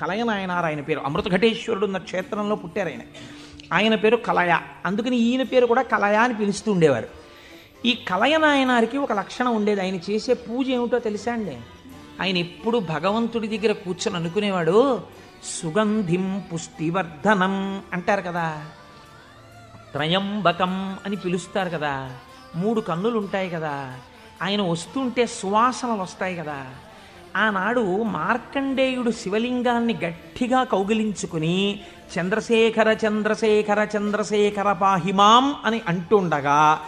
కలయనాయనారు ఆయన పేరు. అమృతఘటేశ్వరుడు ఉన్న క్షేత్రంలో పుట్టారు ఆయన. ఆయన పేరు కలయ. అందుకని ఈయన పేరు కూడా కలయ అని పిలుస్తూ ఉండేవారు. ఈ కలయనాయనారికి ఒక లక్షణం ఉండేది. ఆయన చేసే పూజ ఏమిటో తెలుసా అండి? ఆయన ఎప్పుడు భగవంతుడి దగ్గర కూర్చొని అనుకునేవాడు సుగంధిం పుష్టివర్ధనం అంటారు కదా. త్రయంబకం అని పిలుస్తారు కదా. మూడు కన్నులు ఉంటాయి కదా. ఆయన వస్తుంటే సువాసనలు వస్తాయి కదా. ఆనాడు మార్కండేయుడు శివలింగాన్ని గట్టిగా కౌగిలించుకుని చంద్రశేఖర చంద్రశేఖర చంద్రశేఖర పాహిమాం అని అంటుండగా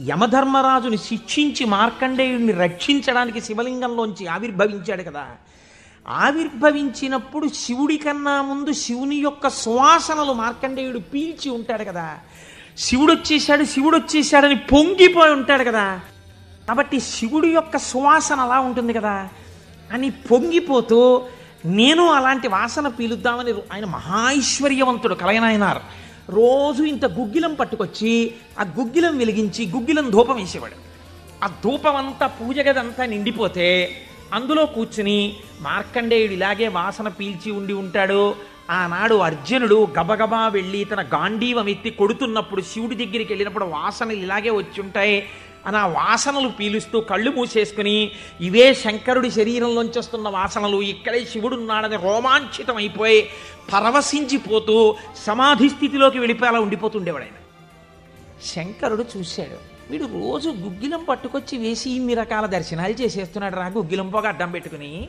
యమధర్మరాజుని శిక్షించి మార్కండేయుడిని రక్షించడానికి శివలింగంలోంచి ఆవిర్భవించాడు కదా. ఆవిర్భవించినప్పుడు శివుడి కన్నా ముందు శివుని యొక్క సువాసనలు మార్కండేయుడు పీల్చి ఉంటాడు కదా. శివుడు వచ్చేసాడు శివుడు వచ్చేసాడని పొంగిపోయి ఉంటాడు కదా. కాబట్టి శివుడి యొక్క సువాసన అలా ఉంటుంది కదా. అని పొంగిపోతూ నేను అలాంటి వాసన పీలుద్దామని ఆయన మహాైశ్వర్యవంతుడు కలయనాయనారు రోజు ఇంత గుగ్గిలం పట్టుకొచ్చి ఆ గుగ్గిలం వెలిగించి గుగ్గిలం ధూపం వేసేవాడు. ఆ ధూపం అంతా పూజ గదంతా నిండిపోతే అందులో కూర్చుని మార్కండేయుడు ఇలాగే వాసన పీల్చి ఉండి ఉంటాడు. ఆనాడు అర్జునుడు గబగబా వెళ్ళి తన గాంధీవం ఎత్తి కొడుతున్నప్పుడు శివుడి దగ్గరికి వెళ్ళినప్పుడు వాసనలు ఇలాగే వచ్చి ఉంటాయి. అని ఆ వాసనలు పీలుస్తూ కళ్ళు మూసేసుకుని ఇవే శంకరుడి శరీరంలోంచి వస్తున్న వాసనలు ఇక్కడే శివుడు ఉన్నాడని రోమాంచితం అయిపోయి పరవశించిపోతూ సమాధి స్థితిలోకి వెళ్ళిపోయేలా ఉండిపోతుండేవాడు ఆయన శంకరుడు చూశాడు వీడు రోజు గుగ్గిలం పట్టుకొచ్చి వేసి ఇన్ని రకాల దర్శనాలు చేసేస్తున్నాడు రా గుగ్గిలం పొగ అడ్డం పెట్టుకుని.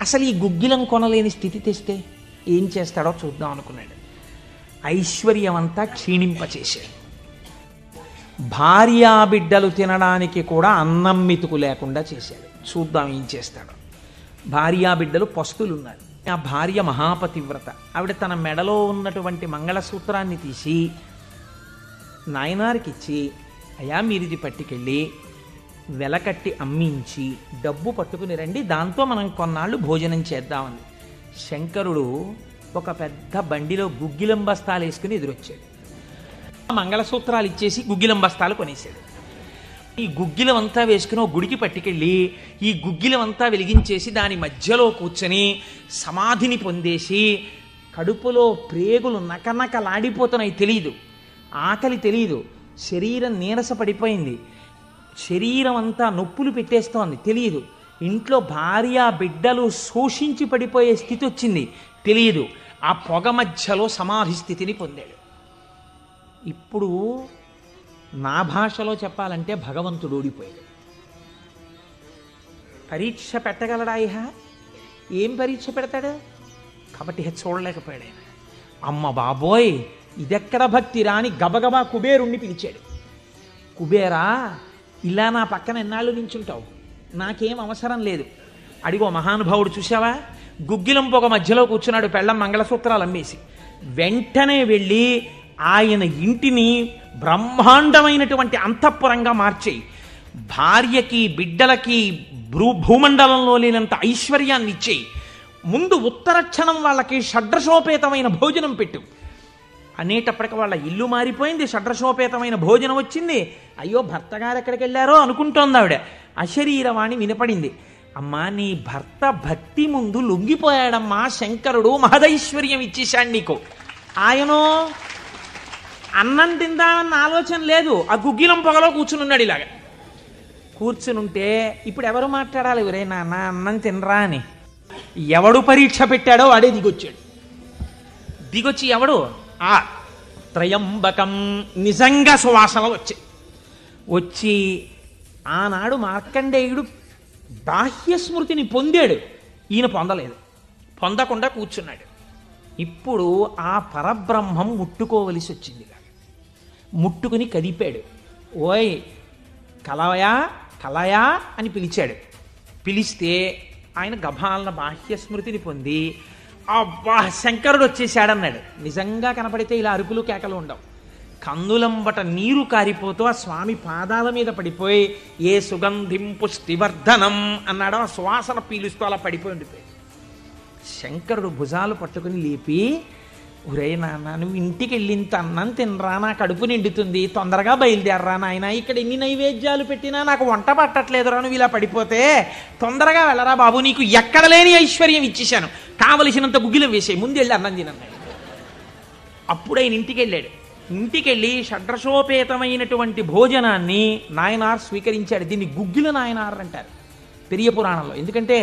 అసలు ఈ గుగ్గిలం కొనలేని స్థితి తెస్తే ఏం చేస్తాడో చూద్దాం అనుకున్నాడు. ఐశ్వర్యం అంతా క్షీణింపచేశాడు. భార్యా బిడ్డలు తినడానికి కూడా అన్నం మితుకు లేకుండా చేశాడు. చూద్దాం ఏం చేస్తాడు. భార్యా బిడ్డలు ఆ భార్య మహాపతివ్రత. ఆవిడ తన మెడలో ఉన్నటువంటి మంగళసూత్రాన్ని తీసి నాయనారికి ఇచ్చి అయా మీరిది పట్టుకెళ్ళి వెలకట్టి అమ్మించి డబ్బు పట్టుకుని రండి దాంతో మనం కొన్నాళ్ళు భోజనం చేద్దామని. శంకరుడు ఒక పెద్ద బండిలో గుగ్గిలం బస్తాలు వేసుకుని ఎదురొచ్చాడు. మంగళసూత్రాలు ఇచ్చేసి గుగ్గిలం బస్తాలు కొనేసాడు ఈ గుగ్గిలం అంతా వేసుకుని ఒక గుడికి పట్టుకెళ్ళి ఈ గుగ్గిలం అంతా వెలిగించేసి దాని మధ్యలో కూర్చొని సమాధిని పొందేసి కడుపులో ప్రేగులు నకనకలాడిపోతున్నాయి తెలియదు ఆకలి తెలియదు శరీరం నీరస పడిపోయింది శరీరం అంతా నొప్పులు పెట్టేస్తోంది తెలియదు ఇంట్లో భార్య బిడ్డలు శోషించి పడిపోయే స్థితి వచ్చింది తెలియదు ఆ పొగ మధ్యలో సమాధి స్థితిని పొందాడు. ఇప్పుడు నా భాషలో చెప్పాలంటే భగవంతుడు ఓడిపోయాడు పరీక్ష పెట్టగలడా ఇహ? ఏం పరీక్ష పెడతాడు? కాబట్టి చూడలేకపోయాడు ఆయన. అమ్మ బాబోయ్ ఇదెక్కడ భక్తి రాని గబగబా కుబేరుణ్ణి పిలిచాడు. కుబేరా ఇలా నా పక్కన ఎన్నాళ్ళు నించుంటావు? నాకేం అవసరం లేదు. అడిగో మహానుభావుడు చూసావా గుగ్గిలం పొగ మధ్యలో కూర్చున్నాడు పెళ్ళం మంగళసూత్రాలు అమ్మేసి. వెంటనే వెళ్ళి ఆయన ఇంటిని బ్రహ్మాండమైనటువంటి అంతఃపురంగా మార్చేయి భార్యకి బిడ్డలకి భ్రూ భూమండలంలో లేనంత ఐశ్వర్యాన్ని ఇచ్చేయి ముందు ఉత్తరక్షణం వాళ్ళకి షడ్రశోపేతమైన భోజనం పెట్టు. అనేటప్పటికి వాళ్ళ ఇల్లు మారిపోయింది షడ్రశోపేతమైన భోజనం వచ్చింది. అయ్యో భర్త గారు ఎక్కడికి వెళ్ళారో అనుకుంటోంది ఆవిడ. అశరీరవాణి వినపడింది. అమ్మా నీ భర్త భక్తి ముందు లొంగిపోయాడమ్మా శంకరుడు మహదైశ్వర్యం ఇచ్చేశాడు నీకు. ఆయనో అన్నం తిందామన్న ఆలోచన లేదు. ఆ గుగ్గిలం పొగలో కూర్చుని ఉన్నాడు ఇలాగ. కూర్చుని ఉంటే ఇప్పుడు ఎవరు మాట్లాడాలి? ఎవరే నాన్న అన్నం తినరా అని. ఎవడు పరీక్ష పెట్టాడో వాడే దిగొచ్చాడు. దిగొచ్చి ఎవడు? ఆ త్రయంబకం నిజంగా సువాసనలు వచ్చాయి వచ్చి ఆనాడు మార్కండేయుడు బాహ్య స్మృతిని పొందాడు. ఈయన పొందలేదు. పొందకుండా కూర్చున్నాడు. ఇప్పుడు ఆ పరబ్రహ్మం ముట్టుకోవలసి వచ్చింది ముట్టుకుని కదిపాడు. ఓయ్ కలవయా కలయా అని పిలిచాడు. పిలిస్తే ఆయన గభాలన బాహ్య స్మృతిని పొంది అబ్బా శంకరుడు వచ్చేసాడన్నాడు నిజంగా కనపడితే ఇలా అరుపులు కేకలు ఉండవు. కందులంబట నీరు కారిపోతూ ఆ స్వామి పాదాల మీద పడిపోయి ఏ సుగంధిం పుష్టివర్ధనం అన్నాడు. ఆ సువాసన పీలుస్తూ అలా పడిపోయి ఉండిపోయి శంకరుడు భుజాలు పట్టుకుని లేపి ఒరే నాన్న నువ్వు ఇంటికి వెళ్ళింత అన్నం తినరా? నా కడుపు నిండుతుంది. తొందరగా బయలుదేరరా నాయన. ఇక్కడ ఎన్ని నైవేద్యాలు పెట్టినా నాకు వంట పట్టట్లేదురా నువ్వు ఇలా పడిపోతే. తొందరగా వెళ్ళరా బాబు నీకు ఎక్కడ లేని ఐశ్వర్యం ఇచ్చేశాను. కావలసినంత గుగ్గిలం వేసే ముందు వెళ్ళి అన్నం తినన్నాడు అప్పుడు ఆయన ఇంటికి వెళ్ళాడు ఇంటికి వెళ్ళి షడ్రసోపేతమైనటువంటి భోజనాన్ని నాయనార్ స్వీకరించాడు. దీన్ని గుగ్గిల నాయనార్ అంటారు. పెరియ పురాణంలో. ఎందుకంటే